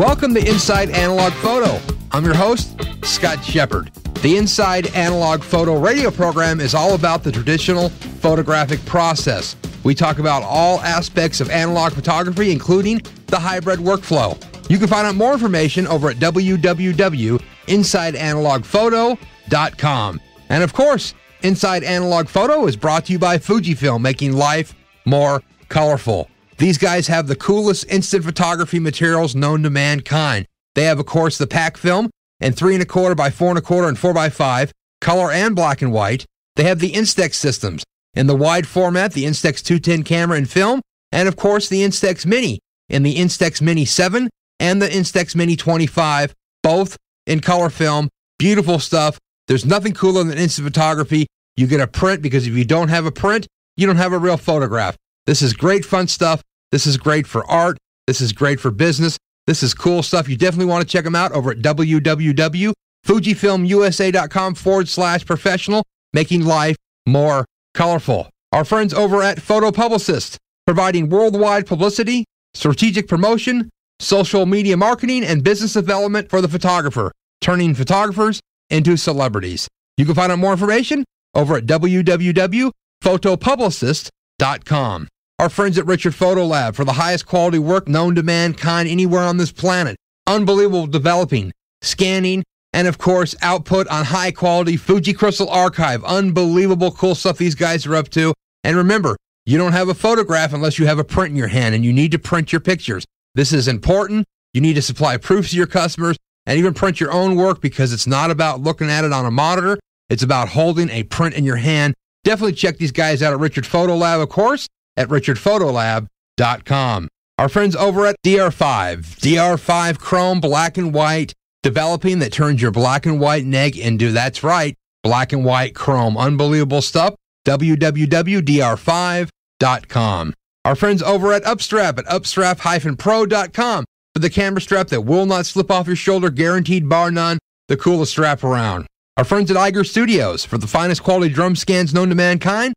Welcome to Inside Analog Photo. I'm your host, Scott Sheppard. The Inside Analog Photo radio program is all about the traditional photographic process. We talk about all aspects of analog photography, including the hybrid workflow. You can find out more information over at www.insideanalogphoto.com. And of course, Inside Analog Photo is brought to you by Fujifilm, making life more colorful. These guys have the coolest instant photography materials known to mankind. They have, of course, the pack film and three and a quarter by four and a quarter and four by five, color and black and white. They have the Instax systems in the wide format, the Instax 210 camera and film, and of course the Instax Mini in the Instax Mini 7 and the Instax Mini 25, both in color film. Beautiful stuff. There's nothing cooler than instant photography. You get a print because if you don't have a print, you don't have a real photograph. This is great fun stuff. This is great for art. This is great for business. This is cool stuff. You definitely want to check them out over at www.fujifilmusa.com forward slash professional, making life more colorful. Our friends over at Photo Publicist, providing worldwide publicity, strategic promotion, social media marketing, and business development for the photographer, turning photographers into celebrities. You can find out more information over at www.photopublicist.com. Our friends at Richard Photo Lab for the highest quality work known to mankind anywhere on this planet. Unbelievable developing, scanning, and of course, output on high quality Fuji Crystal Archive. Unbelievable cool stuff these guys are up to. And remember, you don't have a photograph unless you have a print in your hand and you need to print your pictures. This is important. You need to supply proofs to your customers and even print your own work because it's not about looking at it on a monitor. It's about holding a print in your hand. Definitely check these guys out at Richard Photo Lab, of course, at richardphotolab.com. Our friends over at DR5, DR5 Chrome Black and White, developing that turns your black and white neg into, that's right, black and white chrome. Unbelievable stuff. www.dr5.com. Our friends over at Upstrap at upstrap-pro.com for the camera strap that will not slip off your shoulder, guaranteed bar none, the coolest strap around. Our friends at Eiger Studios for the finest quality drum scans known to mankind,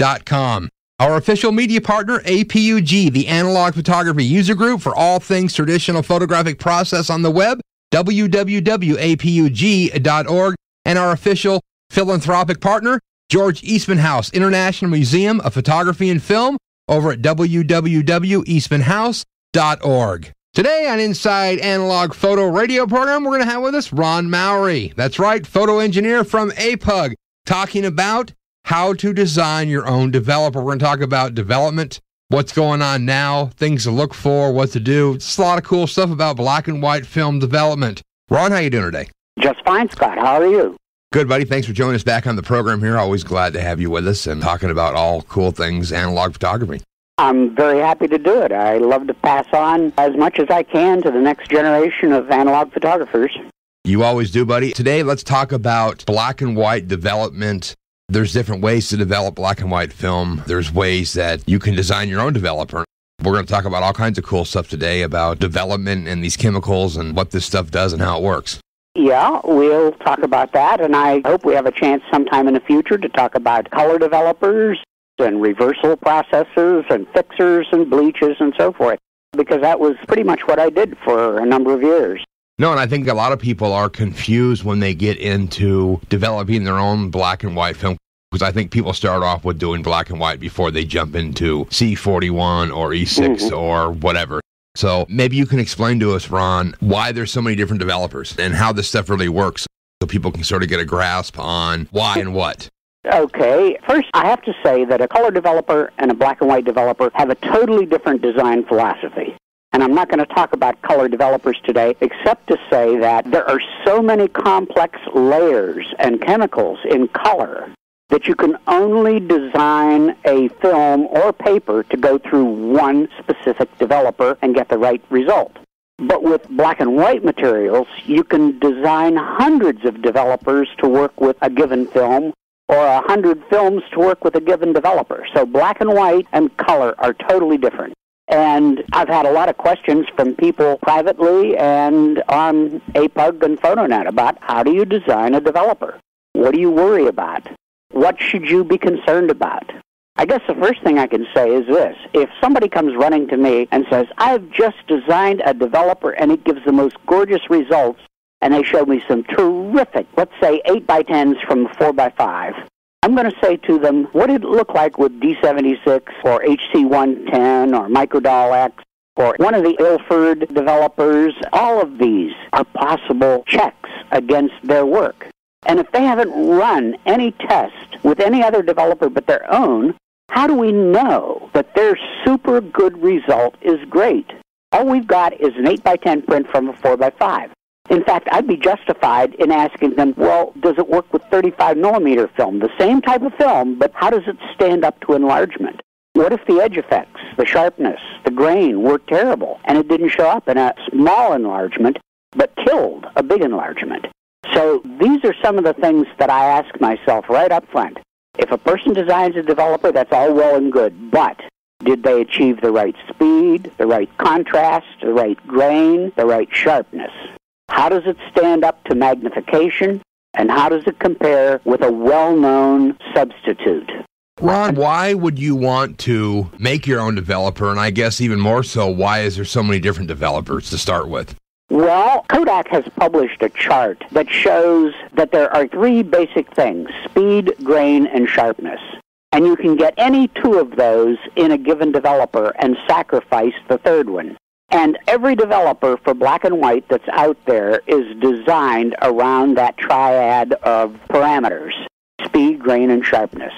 eigerstudios.com. Our official media partner, APUG, the Analog Photography User Group for all things traditional photographic process on the web, www.apug.org, and our official philanthropic partner, George Eastman House International Museum of Photography and Film, over at www.eastmanhouse.org. Today on Inside Analog Photo Radio program, we're going to have with us Ron Mowrey. That's right, photo engineer from APUG, talking about how to design your own developer. We're going to talk about development, what's going on now, things to look for, what to do. Just a lot of cool stuff about black and white film development. Ron, how you doing today? Just fine, Scott. How are you? Good, buddy. Thanks for joining us back on the program here. Always glad to have you with us and talking about all cool things analog photography. I'm very happy to do it. I love to pass on as much as I can to the next generation of analog photographers. You always do, buddy. Today, let's talk about black and white development. There's different ways to develop black and white film. There's ways that you can design your own developer. We're going to talk about all kinds of cool stuff today about development and these chemicals and what this stuff does and how it works. Yeah, we'll talk about that, and I hope we have a chance sometime in the future to talk about color developers and reversal processes and fixers and bleaches and so forth, because that was pretty much what I did for a number of years. No, and I think a lot of people are confused when they get into developing their own black and white film. Because I think people start off with doing black and white before they jump into C41 or E6 mm-hmm. or whatever. So maybe you can explain to us, Ron, why there's so many different developers and how this stuff really works so people can sort of get a grasp on why and what. Okay. First, I have to say that a color developer and a black and white developer have a totally different design philosophy. And I'm not going to talk about color developers today, except to say that there are so many complex layers and chemicals in color that you can only design a film or paper to go through one specific developer and get the right result. But with black and white materials, you can design hundreds of developers to work with a given film or a hundred films to work with a given developer. So black and white and color are totally different. And I've had a lot of questions from people privately and on APUG and PhotoNet about how do you design a developer? What do you worry about? What should you be concerned about? I guess the first thing I can say is this. If somebody comes running to me and says, I've just designed a developer and it gives the most gorgeous results, and they show me some terrific, let's say 8 by 10s from 4 by 5 I'm going to say to them, what did it look like with D76 or HC110 or Microdol-X or one of the Ilford developers? All of these are possible checks against their work. And if they haven't run any test with any other developer but their own, how do we know that their super good result is great? All we've got is an 8 by 10 print from a 4 by 5 In fact, I'd be justified in asking them, well, does it work with 35 millimeter film? The same type of film, but how does it stand up to enlargement? What if the edge effects, the sharpness, the grain were terrible and it didn't show up in a small enlargement but killed a big enlargement? So these are some of the things that I ask myself right up front. If a person designs a developer, that's all well and good, but did they achieve the right speed, the right contrast, the right grain, the right sharpness? How does it stand up to magnification? And how does it compare with a well known substitute? Ron, why would you want to make your own developer? And I guess even more so, why is there so many different developers to start with? Well, Kodak has published a chart that shows that there are three basic things speed, grain, and sharpness. And you can get any two of those in a given developer and sacrifice the third one. And every developer for black and white that's out there is designed around that triad of parameters speed, grain, and sharpness.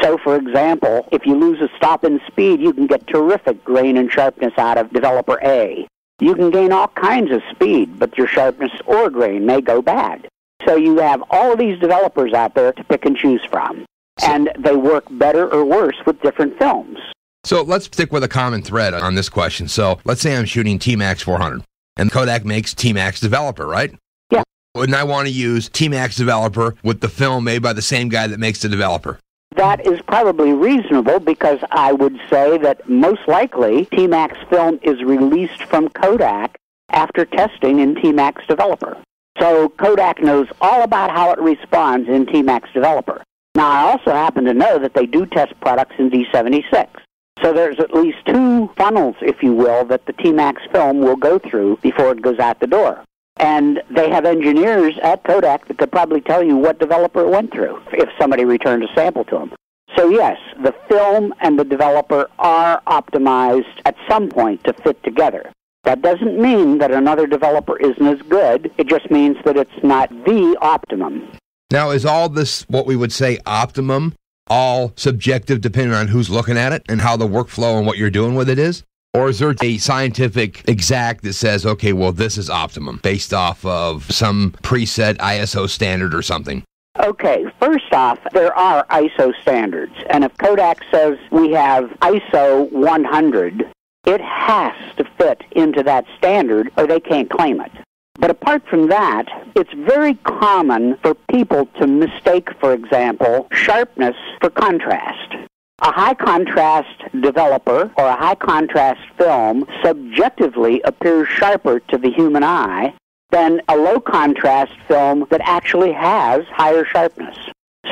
So, for example, if you lose a stop in speed, you can get terrific grain and sharpness out of developer A. You can gain all kinds of speed, but your sharpness or grain may go bad. So you have all of these developers out there to pick and choose from. And they work better or worse with different films. So let's stick with a common thread on this question. So let's say I'm shooting T-Max 400 and Kodak makes T-Max Developer, right? Yeah. Wouldn't I want to use T-Max Developer with the film made by the same guy that makes the developer? That is probably reasonable because I would say that most likely T-Max film is released from Kodak after testing in T-Max Developer. So Kodak knows all about how it responds in T-Max Developer. Now, I also happen to know that they do test products in D76. So there's at least two funnels, if you will, that the T-Max film will go through before it goes out the door. And they have engineers at Kodak that could probably tell you what developer it went through if somebody returned a sample to them. So yes, the film and the developer are optimized at some point to fit together. That doesn't mean that another developer isn't as good. It just means that it's not the optimum. Now, is all this what we would say optimum all subjective depending on who's looking at it and how the workflow and what you're doing with it is? Or is there a scientific exact that says, okay, well, this is optimum based off of some preset ISO standard or something? Okay, first off, there are ISO standards. And if Kodak says we have ISO 100, it has to fit into that standard or they can't claim it. But apart from that, it's very common for people to mistake, for example, sharpness for contrast. A high contrast developer or a high contrast film subjectively appears sharper to the human eye than a low contrast film that actually has higher sharpness.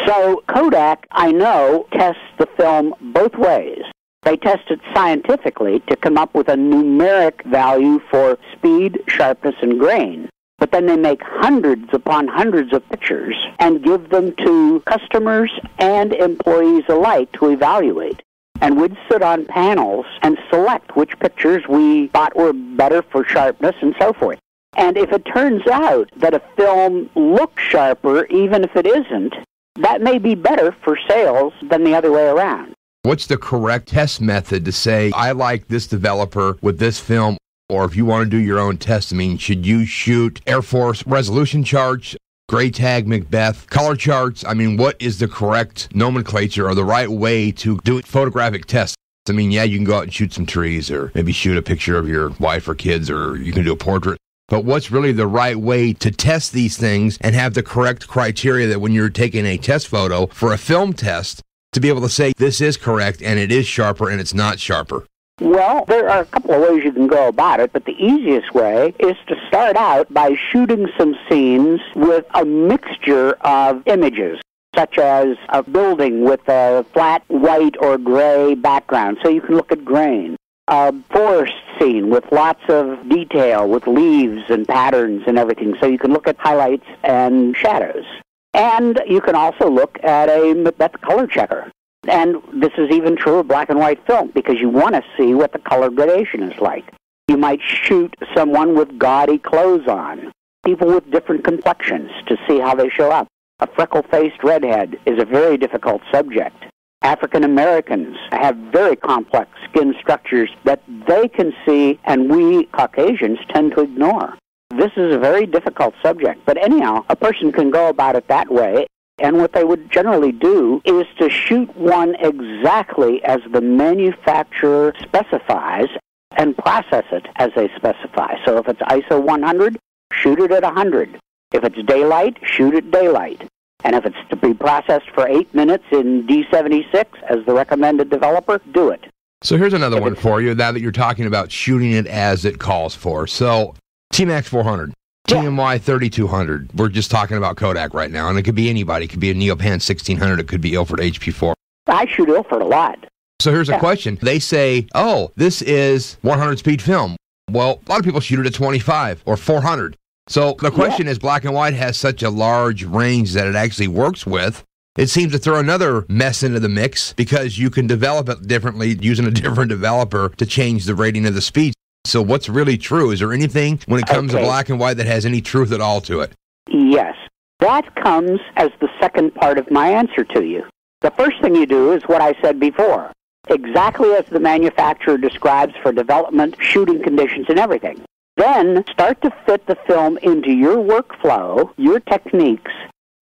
So Kodak, I know, tests the film both ways. They test it scientifically to come up with a numeric value for speed, sharpness, and grain. But then they make hundreds upon hundreds of pictures and give them to customers and employees alike to evaluate. And we'd sit on panels and select which pictures we thought were better for sharpness and so forth. And if it turns out that a film looks sharper, even if it isn't, that may be better for sales than the other way around. What's the correct test method to say, I like this developer with this film? Or if you want to do your own test, I mean, should you shoot Air Force resolution charts, GretagMacbeth, color charts? I mean, what is the correct nomenclature or the right way to do photographic tests? I mean, yeah, you can go out and shoot some trees or maybe shoot a picture of your wife or kids or you can do a portrait. But what's really the right way to test these things and have the correct criteria that when you're taking a test photo for a film test, to be able to say this is correct and it is sharper and it's not sharper? Well, there are a couple of ways you can go about it, but the easiest way is to start out by shooting some scenes with a mixture of images. such as a building with a flat white or gray background, so you can look at grain. A forest scene with lots of detail, with leaves and patterns and everything, so you can look at highlights and shadows. And you can also look at a Macbeth color checker. And this is even true of black and white film because you want to see what the color gradation is like. You might shoot someone with gaudy clothes on, people with different complexions to see how they show up. A freckle faced redhead is a very difficult subject. African Americans have very complex skin structures that they can see and we Caucasians tend to ignore. This is a very difficult subject, but anyhow, a person can go about it that way. And what they would generally do is to shoot one exactly as the manufacturer specifies and process it as they specify. So if it's ISO 100, shoot it at 100. If it's daylight, shoot it daylight. And if it's to be processed for eight minutes in D76 as the recommended developer, do it. So here's another one for you now that you're talking about shooting it as it calls for. So T-Max 400, TMY 3200. We're just talking about Kodak right now, and it could be anybody. It could be a Neopan 1600. It could be Ilford HP4. I shoot Ilford a lot. So here's a question. They say, oh, this is 100 speed film. Well, a lot of people shoot it at 25 or 400. So the question yeah. is black and white has such a large range that it actually works with. It seems to throw another mess into the mix because you can develop it differently using a different developer to change the rating of the speed. So what's really true? Is there anything when it comes okay. to black and white that has any truth at all to it? Yes. That comes as the second part of my answer to you. The first thing you do is what I said before. Exactly as the manufacturer describes for development, shooting conditions, and everything. Then start to fit the film into your workflow, your techniques,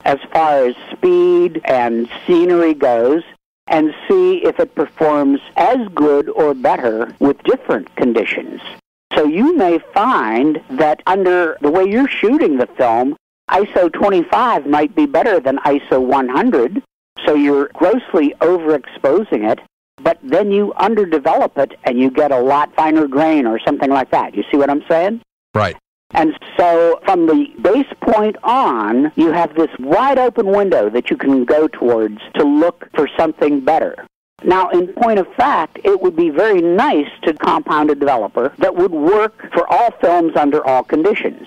as far as speed and scenery goes, and see if it performs as good or better with different conditions. So you may find that under the way you're shooting the film, ISO 25 might be better than ISO 100, so you're grossly overexposing it but then you underdevelop it and you get a lot finer grain or something like that. You see what I'm saying? Right. And so from the base point on, you have this wide open window that you can go towards to look for something better. Now, in point of fact, it would be very nice to compound a developer that would work for all films under all conditions.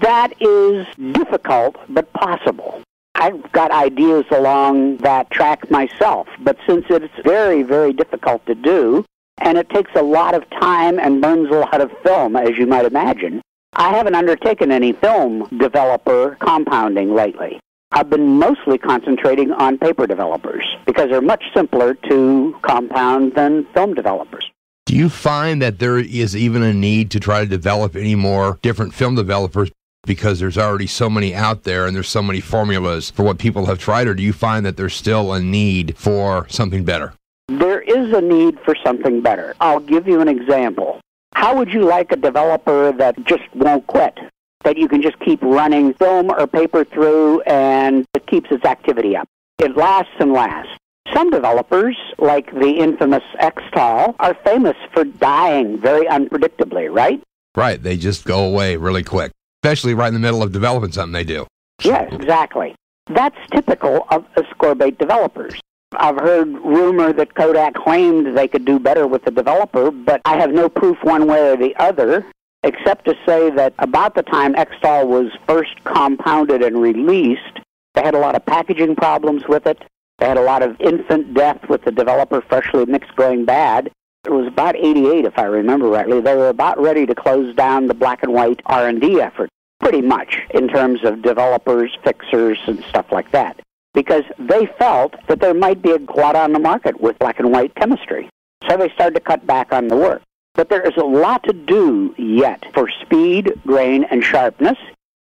That is difficult, but possible. I've got ideas along that track myself, but since it's very, very difficult to do, and it takes a lot of time and burns a lot of film, as you might imagine, I haven't undertaken any film developer compounding lately. I've been mostly concentrating on paper developers because they're much simpler to compound than film developers. Do you find that there is even a need to try to develop any more different film developers because there's already so many out there and there's so many formulas for what people have tried, or do you find that there's still a need for something better? There is a need for something better. I'll give you an example. How would you like a developer that just won't quit? That you can just keep running film or paper through and it keeps its activity up. It lasts and lasts. Some developers, like the infamous Xtol, are famous for dying very unpredictably, right? Right. They just go away really quick especially right in the middle of developing something they do. Yes, exactly. That's typical of ascorbate developers. I've heard rumor that Kodak claimed they could do better with the developer, but I have no proof one way or the other, except to say that about the time Xtol was first compounded and released, they had a lot of packaging problems with it. They had a lot of infant death with the developer freshly mixed going bad. It was about 88, if I remember rightly. They were about ready to close down the black and white R&D effort pretty much in terms of developers, fixers, and stuff like that, because they felt that there might be a glut on the market with black and white chemistry. So they started to cut back on the work. But there is a lot to do yet for speed, grain, and sharpness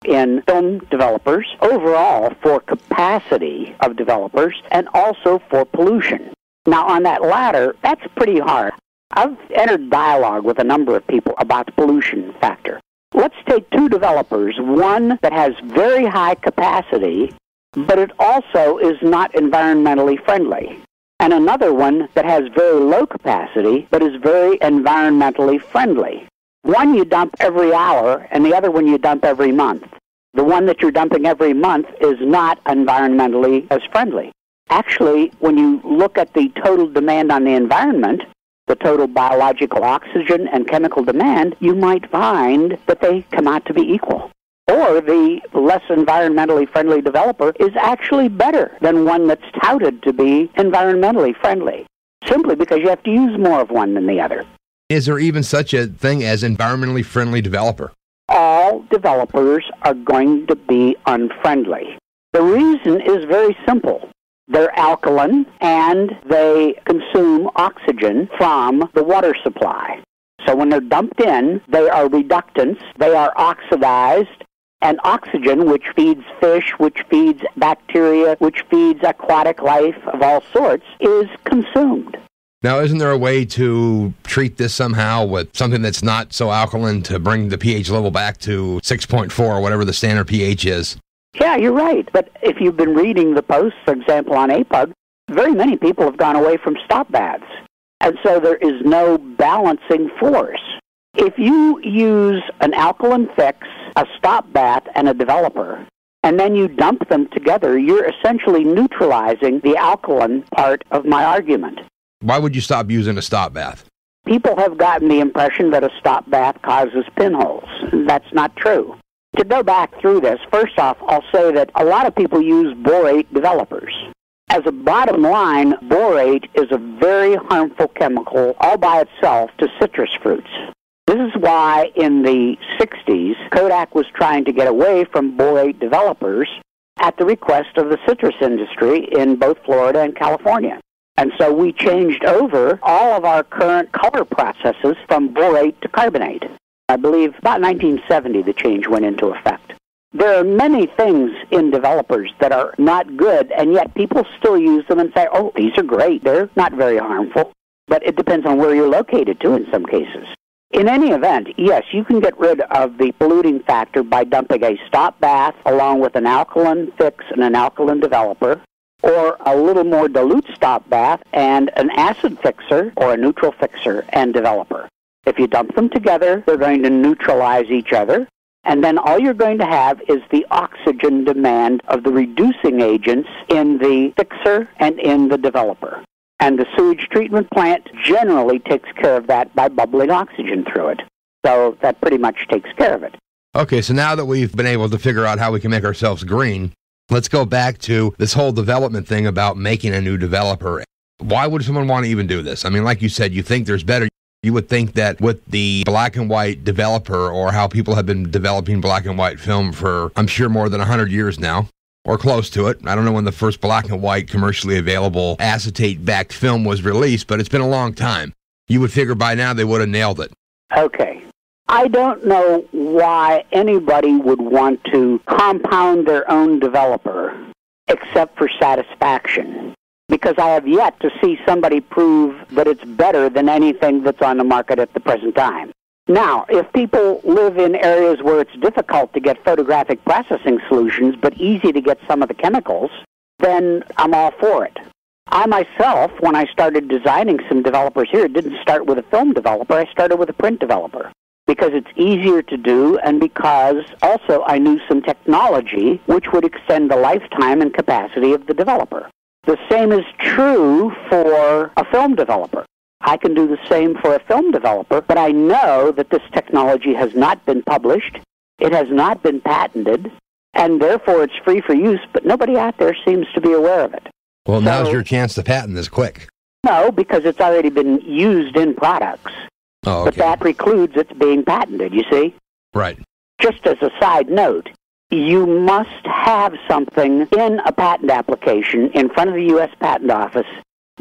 in film developers, overall for capacity of developers, and also for pollution. Now, on that latter, that's pretty hard. I've entered dialogue with a number of people about the pollution factor. Let's take two developers, one that has very high capacity, but it also is not environmentally friendly, and another one that has very low capacity, but is very environmentally friendly. One you dump every hour, and the other one you dump every month. the one that you're dumping every month is not environmentally as friendly. Actually, when you look at the total demand on the environment, the total biological oxygen and chemical demand, you might find that they come out to be equal. Or the less environmentally friendly developer is actually better than one that's touted to be environmentally friendly, simply because you have to use more of one than the other. Is there even such a thing as environmentally friendly developer? All developers are going to be unfriendly. The reason is very simple. They're alkaline and they consume oxygen from the water supply. So when they're dumped in, they are reductants, they are oxidized, and oxygen, which feeds fish, which feeds bacteria, which feeds aquatic life of all sorts, is consumed. Now, isn't there a way to treat this somehow with something that's not so alkaline to bring the pH level back to 6.4 or whatever the standard pH is? Yeah, you're right. But if you've been reading the posts, for example, on APUG, very many people have gone away from stop baths. And so there is no balancing force. If you use an alkaline fix, a stop bath, and a developer, and then you dump them together, you're essentially neutralizing the alkaline part of my argument. Why would you stop using a stop bath? People have gotten the impression that a stop bath causes pinholes. That's not true. To go back through this, first off, I'll say that a lot of people use borate developers. As a bottom line, borate is a very harmful chemical all by itself to citrus fruits. This is why in the 60s, Kodak was trying to get away from borate developers at the request of the citrus industry in both Florida and California. And so we changed over all of our current color processes from borate to carbonate. I believe about 1970 the change went into effect. There are many things in developers that are not good, and yet people still use them and say, oh, these are great. They're not very harmful. But it depends on where you're located, too, in some cases. In any event, yes, you can get rid of the polluting factor by dumping a stop bath along with an alkaline fix and an alkaline developer, or a little more dilute stop bath and an acid fixer or a neutral fixer and developer. If you dump them together, they're going to neutralize each other. And then all you're going to have is the oxygen demand of the reducing agents in the fixer and in the developer. And the sewage treatment plant generally takes care of that by bubbling oxygen through it. So that pretty much takes care of it. Okay, so now that we've been able to figure out how we can make ourselves green, let's go back to this whole development thing about making a new developer. Why would someone want to even do this? I mean, like you said, you think there's better you would think that with the black and white developer or how people have been developing black and white film for, I'm sure, more than 100 years now, or close to it. I don't know when the first black and white commercially available acetate backed film was released, but it's been a long time. You would figure by now they would have nailed it. Okay. I don't know why anybody would want to compound their own developer except for satisfaction because I have yet to see somebody prove that it's better than anything that's on the market at the present time. Now, if people live in areas where it's difficult to get photographic processing solutions but easy to get some of the chemicals, then I'm all for it. I myself, when I started designing some developers here, didn't start with a film developer, I started with a print developer because it's easier to do and because also I knew some technology which would extend the lifetime and capacity of the developer. The same is true for a film developer. I can do the same for a film developer, but I know that this technology has not been published, it has not been patented, and therefore it's free for use, but nobody out there seems to be aware of it. Well, so, now's your chance to patent this quick. No, because it's already been used in products. Oh, okay. But that precludes its being patented, you see? Right. Just as a side note, you must have something in a patent application in front of the U.S. Patent Office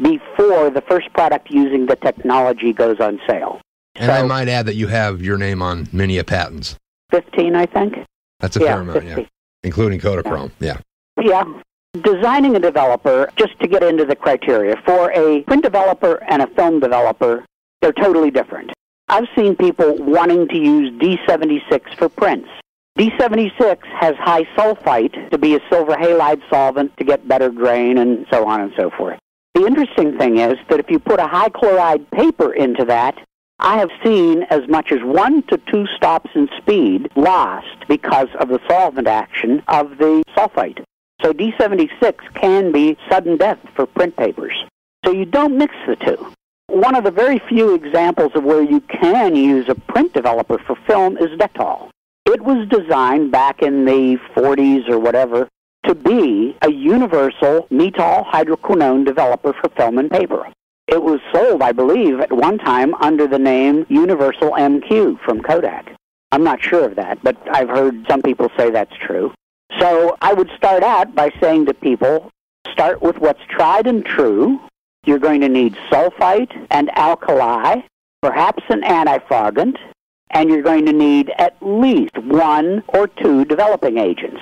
before the first product using the technology goes on sale. And so, I might add that you have your name on many a patents. 15, I think. That's a yeah, fair amount, 50. yeah. Including Kodachrome, yeah. yeah. Yeah. Designing a developer, just to get into the criteria, for a print developer and a film developer, they're totally different. I've seen people wanting to use D76 for prints. D76 has high sulfite to be a silver halide solvent to get better grain and so on and so forth. The interesting thing is that if you put a high chloride paper into that, I have seen as much as one to two stops in speed lost because of the solvent action of the sulfite. So D76 can be sudden death for print papers. So you don't mix the two. One of the very few examples of where you can use a print developer for film is Dektol. It was designed back in the 40s or whatever to be a universal metol hydroquinone developer for film and paper. It was sold, I believe, at one time under the name Universal MQ from Kodak. I'm not sure of that, but I've heard some people say that's true. So I would start out by saying to people, start with what's tried and true. You're going to need sulfite and alkali, perhaps an antifogant, and you're going to need at least one or two developing agents.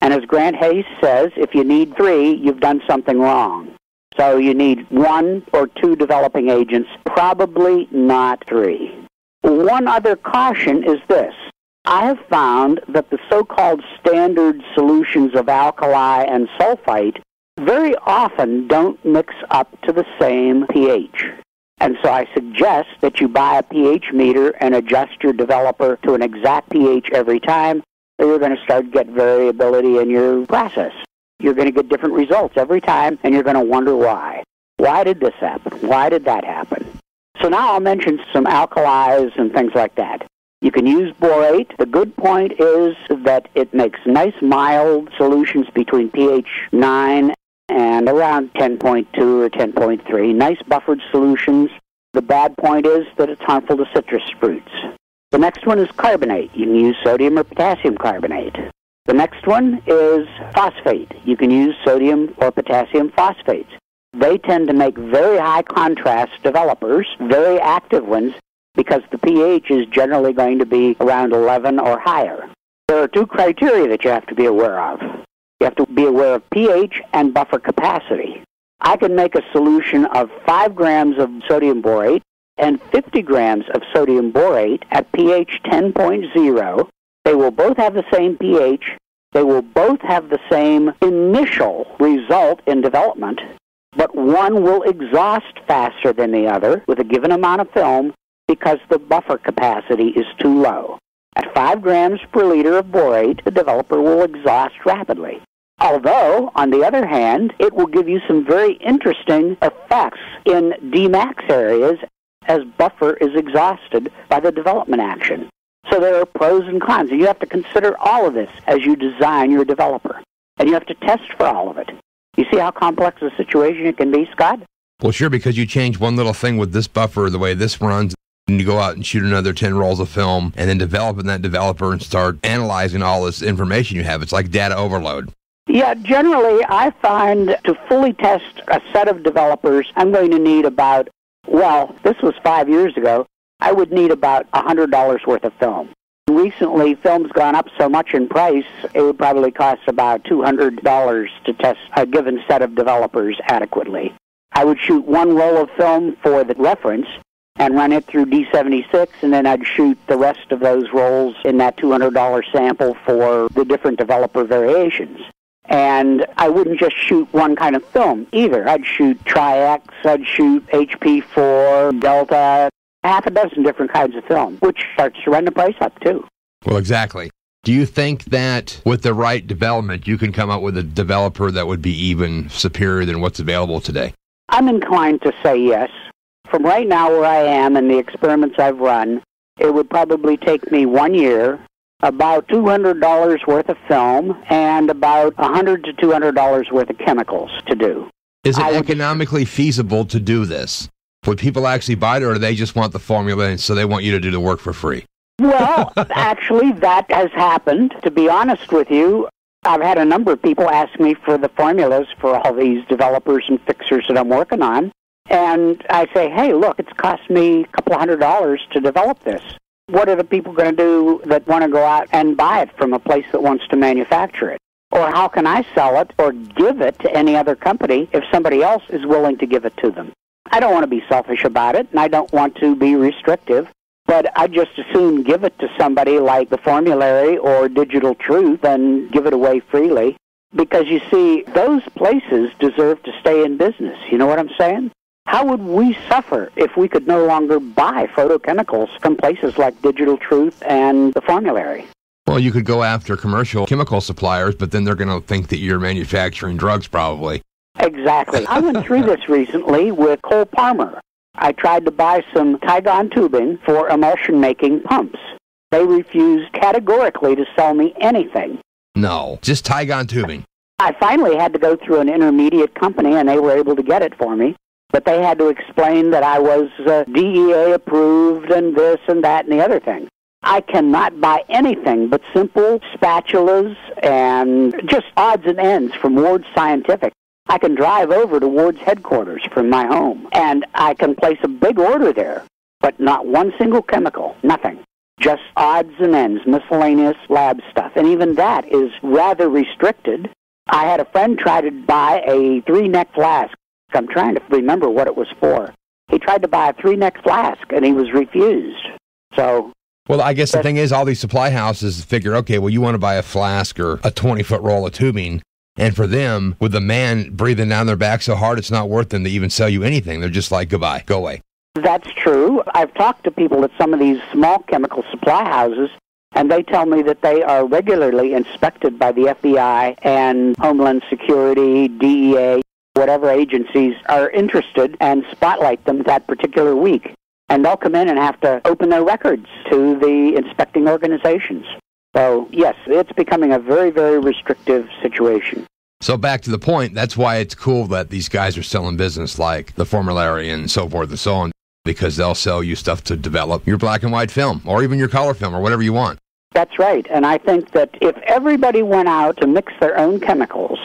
And as Grant Haist says, if you need three, you've done something wrong. So you need one or two developing agents, probably not three. One other caution is this. I have found that the so-called standard solutions of alkali and sulfite very often don't mix up to the same pH. And so I suggest that you buy a pH meter and adjust your developer to an exact pH every time, you're going to start to get variability in your process. You're going to get different results every time, and you're going to wonder why. Why did this happen? Why did that happen? So now I'll mention some alkalis and things like that. You can use borate. The good point is that it makes nice mild solutions between pH 9 and around 10.2 or 10.3. Nice buffered solutions. The bad point is that it's harmful to citrus fruits. The next one is carbonate. You can use sodium or potassium carbonate. The next one is phosphate. You can use sodium or potassium phosphates. They tend to make very high contrast developers, very active ones, because the pH is generally going to be around 11 or higher. There are two criteria that you have to be aware of. You have to be aware of pH and buffer capacity. I can make a solution of 5 grams of sodium borate and 50 grams of sodium borate at pH 10.0 they will both have the same pH. They will both have the same initial result in development, but one will exhaust faster than the other with a given amount of film because the buffer capacity is too low. At 5 grams per liter of borate, the developer will exhaust rapidly. Although, on the other hand, it will give you some very interesting effects in Dmax areas as buffer is exhausted by the development action. So there are pros and cons, and you have to consider all of this as you design your developer. And you have to test for all of it. You see how complex a situation it can be, Scott? Well, sure, because you change one little thing with this buffer, the way this runs, and you go out and shoot another 10 rolls of film and then develop in that developer and start analyzing all this information you have. It's like data overload. Yeah, generally, I find to fully test a set of developers, I'm going to need about, well, this was five years ago, I would need about a $100 worth of film. Recently, film's gone up so much in price, it would probably cost about $200 to test a given set of developers adequately. I would shoot one roll of film for the reference and run it through D76, and then I'd shoot the rest of those rolls in that $200 sample for the different developer variations. And I wouldn't just shoot one kind of film either. I'd shoot Tri-X, I'd shoot HP4, Delta, half a dozen different kinds of film, which starts to run the price up too. Well, exactly. Do you think that with the right development, you can come up with a developer that would be even superior than what's available today? I'm inclined to say yes. From right now where I am and the experiments I've run, it would probably take me one year, about $200 worth of film, and about $100 to $200 worth of chemicals to do. Is it economically feasible to do this? Would people actually buy it, or do they just want the formula and so they want you to do the work for free? Well, actually, that has happened. To be honest with you, I've had a number of people ask me for the formulas for all these developers and fixers that I'm working on. And I say, hey, look, it's cost me a couple of hundred dollars to develop this. What are the people going to do that want to go out and buy it from a place that wants to manufacture it? Or how can I sell it or give it to any other company if somebody else is willing to give it to them? I don't want to be selfish about it, and I don't want to be restrictive, but I just as soon give it to somebody like the Formulary or Digital Truth than give it away freely. Because you see, those places deserve to stay in business. You know what I'm saying? How would we suffer if we could no longer buy photochemicals from places like Digital Truth and the Formulary? Well, you could go after commercial chemical suppliers, but then they're going to think that you're manufacturing drugs, probably. Exactly. I went through this recently with Cole-Parmer. I tried to buy some Tygon tubing for emulsion making pumps. They refused categorically to sell me anything. No, just Tygon tubing. I finally had to go through an intermediate company, and they were able to get it for me. But they had to explain that I was uh, DEA approved and this and that and the other thing. I cannot buy anything but simple spatulas and just odds and ends from Ward Scientific. I can drive over to Ward's headquarters from my home, and I can place a big order there, but not one single chemical, nothing. Just odds and ends, miscellaneous lab stuff. And even that is rather restricted. I had a friend try to buy a three neck flask. I'm trying to remember what it was for. He tried to buy a three neck flask, and he was refused. So well, I guess the thing is, all these supply houses figure, okay, well, you want to buy a flask or a 20 foot roll of tubing. And for them, with the man breathing down their back so hard, it's not worth them to even sell you anything. They're just like, goodbye, go away. That's true. I've talked to people at some of these small chemical supply houses, and they tell me that they are regularly inspected by the FBI and Homeland Security, DEA, whatever agencies are interested and spotlight them that particular week. And they'll come in and have to open their records to the inspecting organizations. So, yes, it's becoming a very, very restrictive situation. So back to the point, that's why it's cool that these guys are selling business like the Formulary and so forth and so on, because they'll sell you stuff to develop your black and white film or even your color film or whatever you want. That's right. And I think that if everybody went out to mix their own chemicals,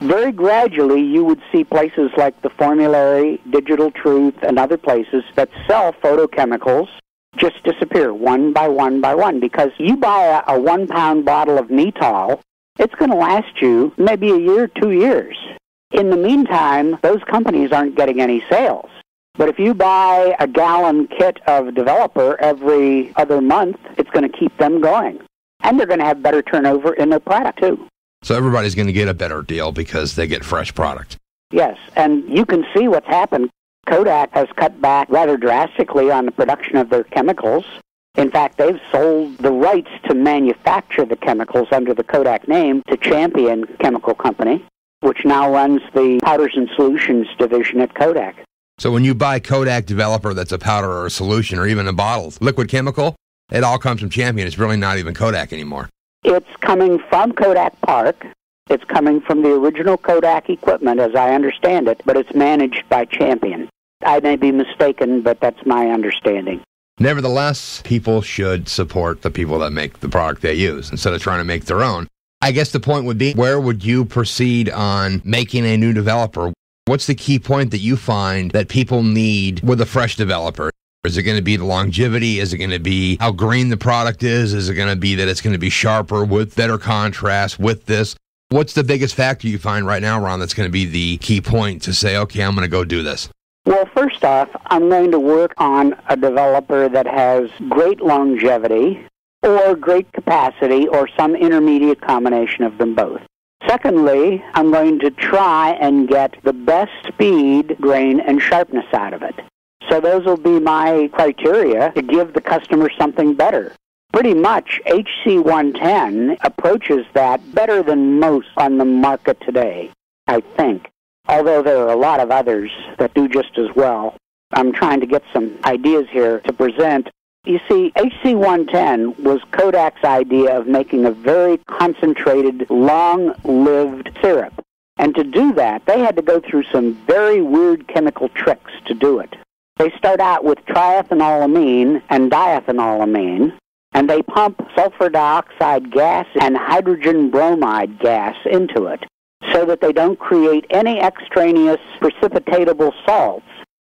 very gradually you would see places like the Formulary, Digital Truth, and other places that sell photochemicals just disappear one by one by one because you buy a, a one pound bottle of Metol, it's going to last you maybe a year, two years. In the meantime, those companies aren't getting any sales. But if you buy a gallon kit of developer every other month, it's going to keep them going. And they're going to have better turnover in their product, too. So everybody's going to get a better deal because they get fresh product. Yes, and you can see what's happened Kodak has cut back rather drastically on the production of their chemicals. In fact, they've sold the rights to manufacture the chemicals under the Kodak name to Champion Chemical Company, which now runs the Powders and Solutions division at Kodak. So when you buy Kodak developer that's a powder or a solution or even a bottle, liquid chemical, it all comes from Champion. It's really not even Kodak anymore. It's coming from Kodak Park, it's coming from the original Kodak equipment, as I understand it, but it's managed by Champion. I may be mistaken, but that's my understanding. Nevertheless, people should support the people that make the product they use instead of trying to make their own. I guess the point would be where would you proceed on making a new developer? What's the key point that you find that people need with a fresh developer? Is it going to be the longevity? Is it going to be how green the product is? Is it going to be that it's going to be sharper with better contrast with this? What's the biggest factor you find right now, Ron, that's going to be the key point to say, okay, I'm going to go do this? Well, first off, I'm going to work on a developer that has great longevity or great capacity or some intermediate combination of them both. Secondly, I'm going to try and get the best speed, grain, and sharpness out of it. So those will be my criteria to give the customer something better. Pretty much HC110 approaches that better than most on the market today, I think. Although there are a lot of others that do just as well. I'm trying to get some ideas here to present. You see, HC110 was Kodak's idea of making a very concentrated, long lived syrup. And to do that, they had to go through some very weird chemical tricks to do it. They start out with triethanolamine and diethanolamine, and they pump sulfur dioxide gas and hydrogen bromide gas into it so that they don't create any extraneous precipitatable salts.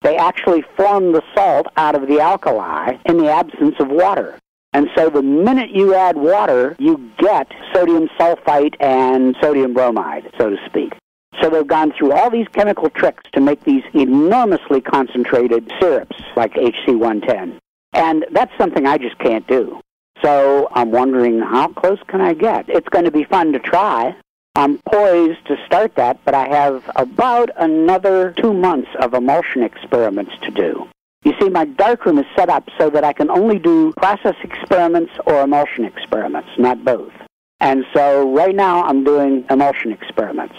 They actually form the salt out of the alkali in the absence of water. And so the minute you add water, you get sodium sulfite and sodium bromide, so to speak. So they've gone through all these chemical tricks to make these enormously concentrated syrups like HC110. And that's something I just can't do. So I'm wondering how close can I get? It's going to be fun to try. I'm poised to start that, but I have about another two months of emulsion experiments to do. You see, my darkroom is set up so that I can only do process experiments or emulsion experiments, not both. And so right now I'm doing emulsion experiments.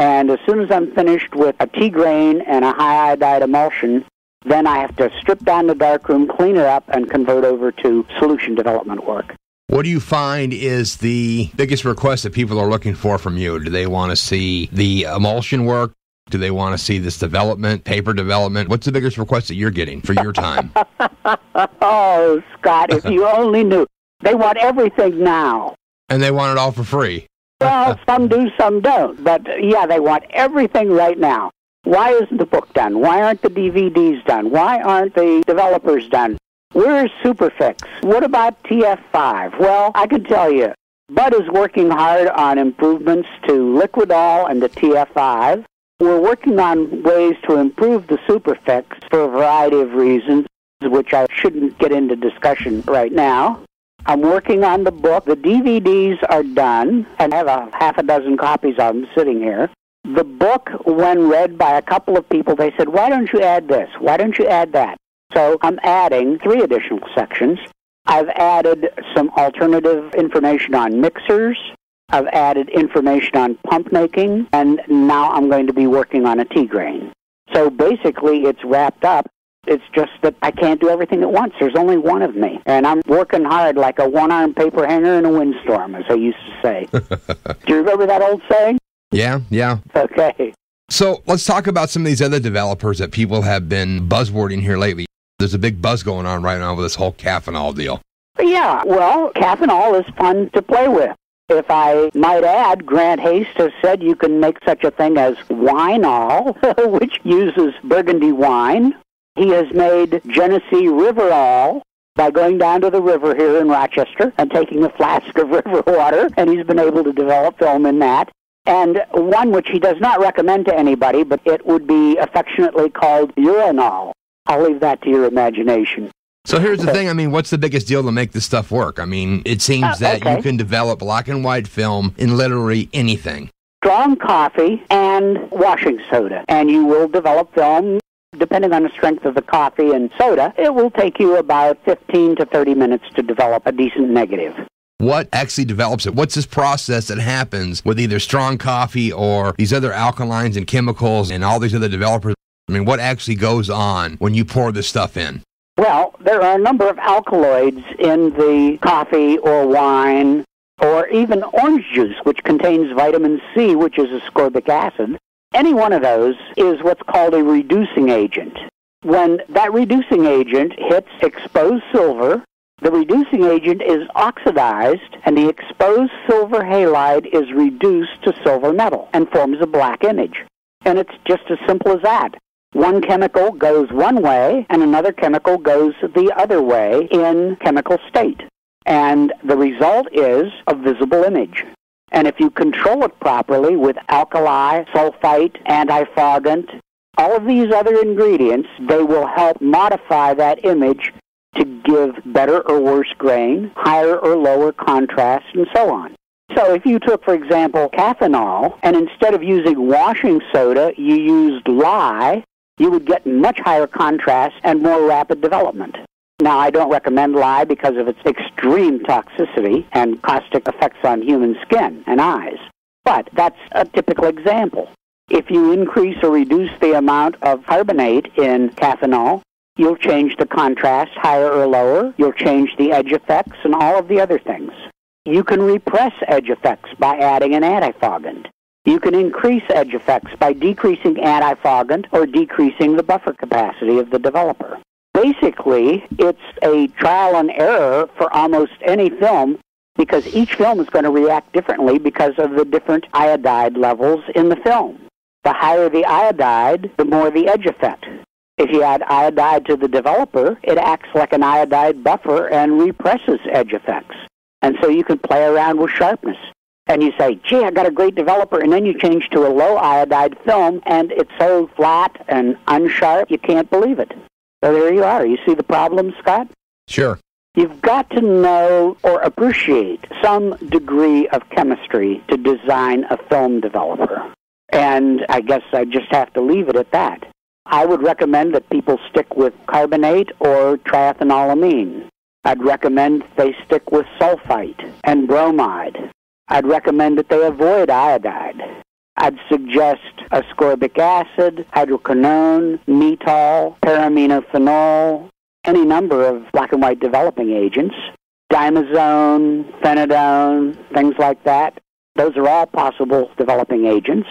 And as soon as I'm finished with a T-grain and a high iodide emulsion, then I have to strip down the darkroom, clean it up, and convert over to solution development work. What do you find is the biggest request that people are looking for from you? Do they want to see the emulsion work? Do they want to see this development, paper development? What's the biggest request that you're getting for your time? oh, Scott, if you only knew. They want everything now. And they want it all for free. Well, some do, some don't. But yeah, they want everything right now. Why isn't the book done? Why aren't the DVDs done? Why aren't the developers done? Where's Superfix? What about TF5? Well, I can tell you, Bud is working hard on improvements to Liquidol and the TF5. We're working on ways to improve the Superfix for a variety of reasons, which I shouldn't get into discussion right now. I'm working on the book. The DVDs are done, and I have a half a dozen copies of them sitting here. The book, when read by a couple of people, they said, Why don't you add this? Why don't you add that? So I'm adding three additional sections. I've added some alternative information on mixers, I've added information on pump making, and now I'm going to be working on a T-grain. So basically, it's wrapped up. It's just that I can't do everything at once. There's only one of me. And I'm working hard like a one armed paper hanger in a windstorm, as I used to say. do you remember that old saying? Yeah, yeah. Okay. So let's talk about some of these other developers that people have been buzzwording here lately. There's a big buzz going on right now with this whole Caffenol deal. Yeah, well, Caffenol is fun to play with. If I might add, Grant Haist has said you can make such a thing as Wineol, which uses burgundy wine. He has made Genesee Riverol by going down to the river here in Rochester and taking a flask of river water, and he's been able to develop film in that. And one which he does not recommend to anybody, but it would be affectionately called uranol. I'll leave that to your imagination. So here's the thing. I mean, what's the biggest deal to make this stuff work? I mean, it seems Oh, that okay. you can develop black and white film in literally anything. strong coffee and washing soda, and you will develop film. Depending on the strength of the coffee and soda, it will take you about 15 to 30 minutes to develop a decent negative. What actually develops it? What's this process that happens with either strong coffee or these other alkalines and chemicals and all these other developers? I mean, what actually goes on when you pour this stuff in? Well, there are a number of alkaloids in the coffee or wine or even orange juice, which contains vitamin C, which is ascorbic acid. Any one of those is what's called a reducing agent. When that reducing agent hits exposed silver, the reducing agent is oxidized and the exposed silver halide is reduced to silver metal and forms a black image. And it's just as simple as that. One chemical goes one way and another chemical goes the other way in chemical state. And the result is a visible image. And if you control it properly with alkali, sulfite, antifogant, all of these other ingredients, they will help modify that image to give better or worse grain, higher or lower contrast, and so on. So if you took, for example, Caffeinol, and instead of using washing soda, you used lye, you would get much higher contrast and more rapid development. Now, I don't recommend lye because of its extreme toxicity and caustic effects on human skin and eyes. But that's a typical example. If you increase or reduce the amount of carbonate in Caffeinol, you'll change the contrast higher or lower, you'll change the edge effects, and all of the other things. You can repress edge effects by adding an antifogant. You can increase edge effects by decreasing antifogant or decreasing the buffer capacity of the developer. Basically, it's a trial and error for almost any film because each film is going to react differently because of the different iodide levels in the film. The higher the iodide, the more the edge effect. If you add iodide to the developer, it acts like an iodide buffer and represses edge effects. And so you can play around with sharpness. And you say, gee, I got a great developer, and then you change to a low iodide film, and it's so flat and unsharp, you can't believe it. So there you are. You see the problem, Scott? Sure. You've got to know or appreciate some degree of chemistry to design a film developer. And I guess I just have to leave it at that. I would recommend that people stick with carbonate or triethanolamine. I'd recommend they stick with sulfite and bromide. I'd recommend that they avoid iodide. I'd suggest ascorbic acid, hydroquinone, metol, paraminophenol, any number of black and white developing agents, dimezone, phenidone, things like that. Those are all possible developing agents.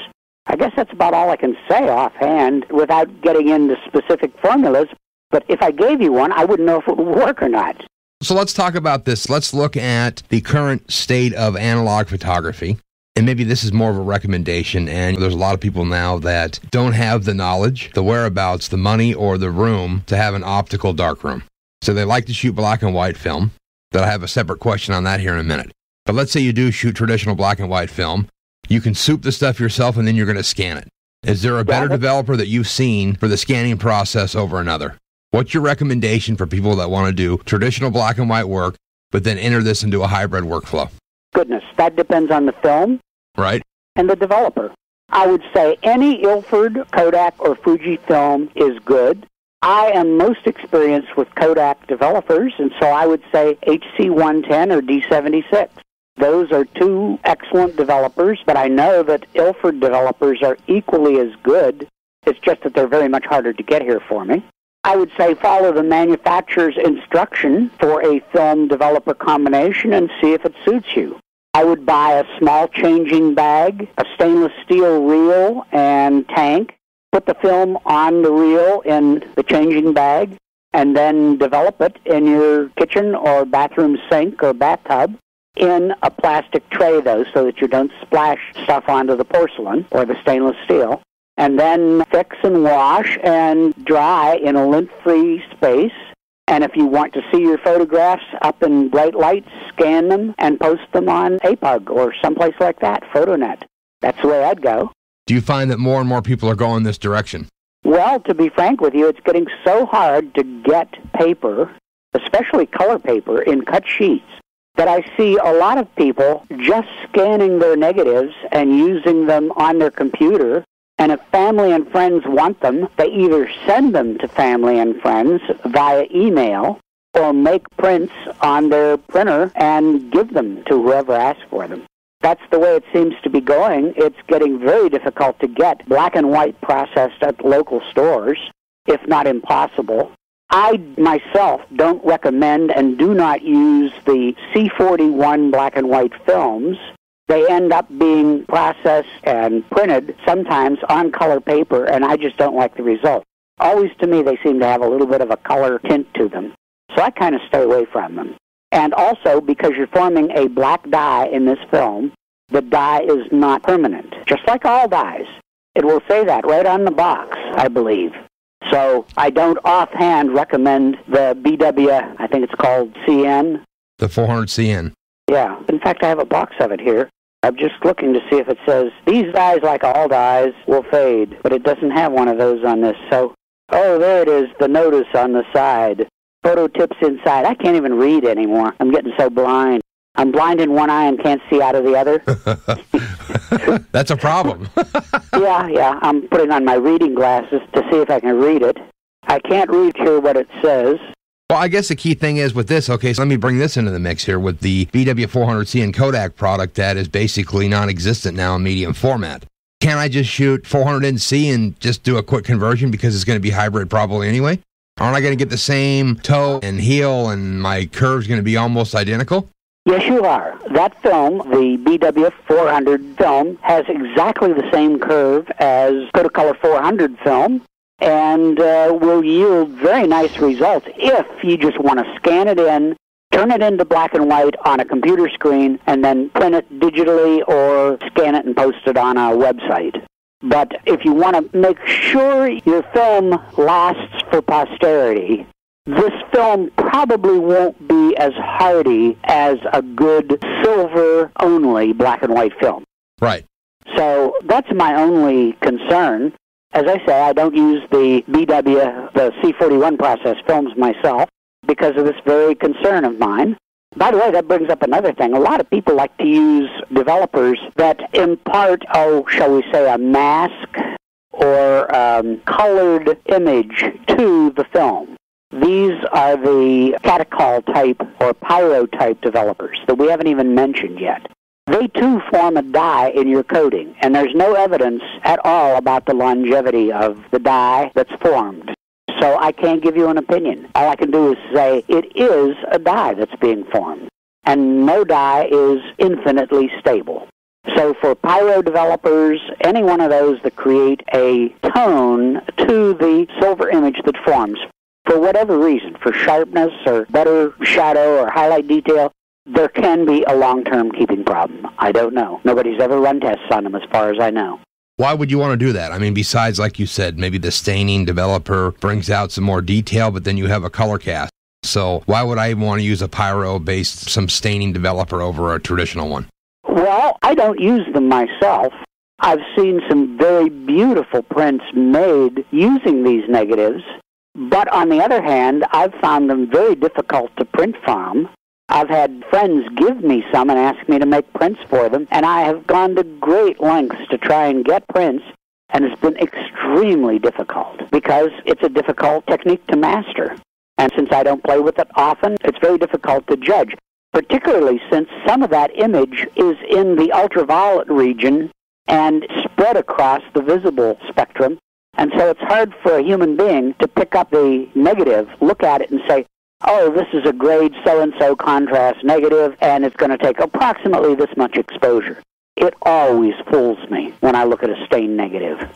I guess that's about all I can say offhand without getting into specific formulas. But if I gave you one, I wouldn't know if it would work or not. So let's talk about this. Let's look at the current state of analog photography. And maybe this is more of a recommendation. And there's a lot of people now that don't have the knowledge, the whereabouts, the money, or the room to have an optical darkroom. So they like to shoot black and white film. That I have a separate question on that here in a minute. But let's say you do shoot traditional black and white film. You can soup the stuff yourself and then you're going to scan it. Is there a better developer that you've seen for the scanning process over another? What's your recommendation for people that want to do traditional black and white work, but then enter this into a hybrid workflow? Goodness, that depends on the film. Right. And the developer. I would say any Ilford, Kodak, or Fuji film is good. I am most experienced with Kodak developers, and so I would say HC110 or D76. Those are two excellent developers, but I know that Ilford developers are equally as good. It's just that they're very much harder to get here for me. I would say follow the manufacturer's instruction for a film developer combination and see if it suits you. I would buy a small changing bag, a stainless steel reel and tank, put the film on the reel in the changing bag, and then develop it in your kitchen or bathroom sink or bathtub in a plastic tray, though, so that you don't splash stuff onto the porcelain or the stainless steel and then fix and wash and dry in a lint-free space. And if you want to see your photographs up in bright lights, scan them and post them on APUG or someplace like that, PhotoNet. That's the way I'd go. Do you find that more and more people are going this direction? Well, to be frank with you, it's getting so hard to get paper, especially color paper, in cut sheets that I see a lot of people just scanning their negatives and using them on their computer and if family and friends want them, they either send them to family and friends via email or make prints on their printer and give them to whoever asks for them. That's the way it seems to be going. It's getting very difficult to get black and white processed at local stores, if not impossible. I myself don't recommend and do not use the C41 black and white films they end up being processed and printed sometimes on color paper, and I just don't like the result. Always to me, they seem to have a little bit of a color tint to them. So I kind of stay away from them. And also, because you're forming a black dye in this film, the dye is not permanent, just like all dyes. It will say that right on the box, I believe. So I don't offhand recommend the BW, I think it's called CN. The 400 CN. Yeah. In fact, I have a box of it here. I'm just looking to see if it says these dyes, like all dyes, will fade, but it doesn't have one of those on this. So, oh, there it is, the notice on the side. Photo tips inside. I can't even read anymore. I'm getting so blind. I'm blind in one eye and can't see out of the other. That's a problem. yeah, yeah. I'm putting on my reading glasses to see if I can read it. I can't read here what it says. I guess the key thing is with this, okay, so let me bring this into the mix here with the BW400C and Kodak product that is basically non existent now in medium format. Can I just shoot 400NC and just do a quick conversion because it's going to be hybrid probably anyway? Aren't I going to get the same toe and heel and my curve's going to be almost identical? Yes, you are. That film, the BW 400 film, has exactly the same curve as Kodacolor 400 film and uh, will yield very nice results if you just want to scan it in, turn it into black and white on a computer screen, and then print it digitally or scan it and post it on a website. But if you want to make sure your film lasts for posterity, this film probably won't be as hardy as a good silver only black and white film. Right. So that's my only concern. As I say, I don't use the BW, the C41 process films myself, because of this very concern of mine. By the way, that brings up another thing. A lot of people like to use developers that impart, oh, shall we say, a mask or um, colored image to the film. These are the catechol type or pyro type developers that we haven't even mentioned yet. They too form a dye in your coating, and there's no evidence at all about the longevity of the dye that's formed. So I can't give you an opinion. All I can do is say it is a dye that's being formed, and no dye is infinitely stable. So for pyro developers, any one of those that create a tone to the silver image that forms, for whatever reason, for sharpness or better shadow or highlight detail, there can be a long-term keeping problem. I don't know. Nobody's ever run tests on them as far as I know. Why would you want to do that? I mean, besides, like you said, maybe the staining developer brings out some more detail, but then you have a color cast. So why would I want to use a pyro based some staining developer over a traditional one? Well, I don't use them myself. I've seen some very beautiful prints made using these negatives, but on the other hand, I've found them very difficult to print from. I've had friends give me some and ask me to make prints for them, and I have gone to great lengths to try and get prints, and it's been extremely difficult because it's a difficult technique to master. And since I don't play with it often, it's very difficult to judge, particularly since some of that image is in the ultraviolet region and spread across the visible spectrum, and so it's hard for a human being to pick up the negative, look at it, and say, oh, this is a grade so and so contrast negative, and it's going to take approximately this much exposure. It always fools me when I look at a stain negative.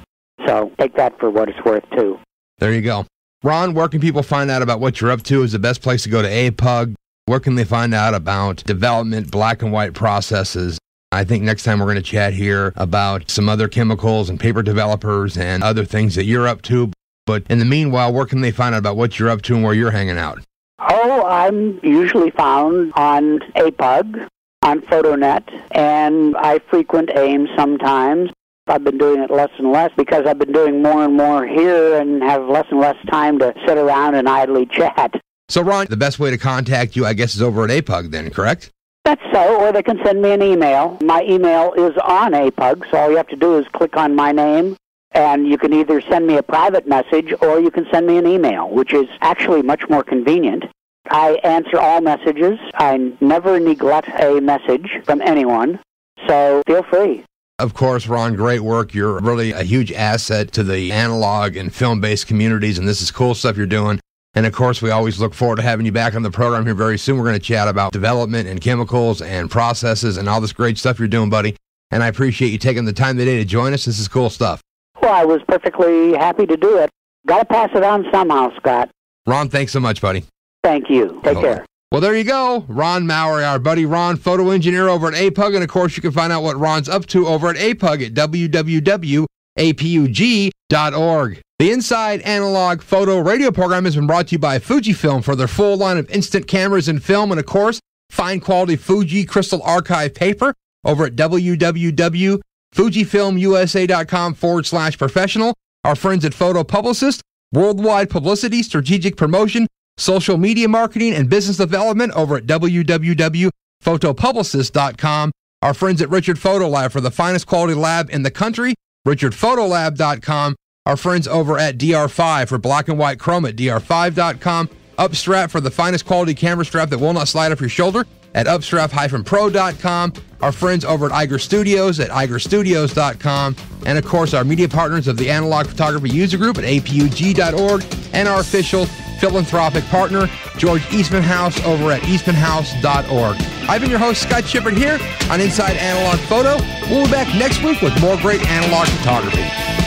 So take that for what it's worth, too. There you go. Ron, where can people find out about what you're up to? Is the best place to go to APUG? Where can they find out about development, black and white processes? I think next time we're going to chat here about some other chemicals and paper developers and other things that you're up to. But in the meanwhile, where can they find out about what you're up to and where you're hanging out? Oh, I'm usually found on APUG, on PhotoNet, and I frequent AIM sometimes. I've been doing it less and less because I've been doing more and more here and have less and less time to sit around and idly chat. So, Ron, the best way to contact you, I guess, is over at APUG then, correct? That's so, or they can send me an email. My email is on APUG, so all you have to do is click on my name, and you can either send me a private message or you can send me an email, which is actually much more convenient. I answer all messages. I never neglect a message from anyone, so feel free. Of course, Ron, great work. You're really a huge asset to the analog and film based communities, and this is cool stuff you're doing. And of course, we always look forward to having you back on the program here very soon. We're going to chat about development and chemicals and processes and all this great stuff you're doing, buddy. And I appreciate you taking the time today to join us. This is cool stuff. Well, I was perfectly happy to do it. Got to pass it on somehow, Scott. Ron, thanks so much, buddy. Thank you. Take care. Well, there you go. Ron Mowrey, our buddy Ron, photo engineer over at APUG. And of course, you can find out what Ron's up to over at APUG at www.apug.org. The Inside Analog Photo Radio program has been brought to you by Fujifilm for their full line of instant cameras and film, and of course, fine quality Fuji Crystal Archive paper over at www.fujifilmusa.com forward slash professional. Our friends at Photo Publicist, worldwide publicity, strategic promotion, social media marketing, and business development over at www.photopublicist.com. Our friends at Richard Photo Lab for the finest quality lab in the country, richardphotolab.com our friends over at DR5 for black and white chrome at dr5.com. Upstrap for the finest quality camera strap that will not slide off your shoulder at upstrap-pro.com. Our friends over at Eiger Studios at eigerstudios.com. And of course, our media partners of the Analog Photography User Group at apug.org and our official philanthropic partner, George Eastman House over at eastmanhouse.org. I've been your host, Scott Sheppard here on Inside Analog Photo. We'll be back next week with more great analog photography.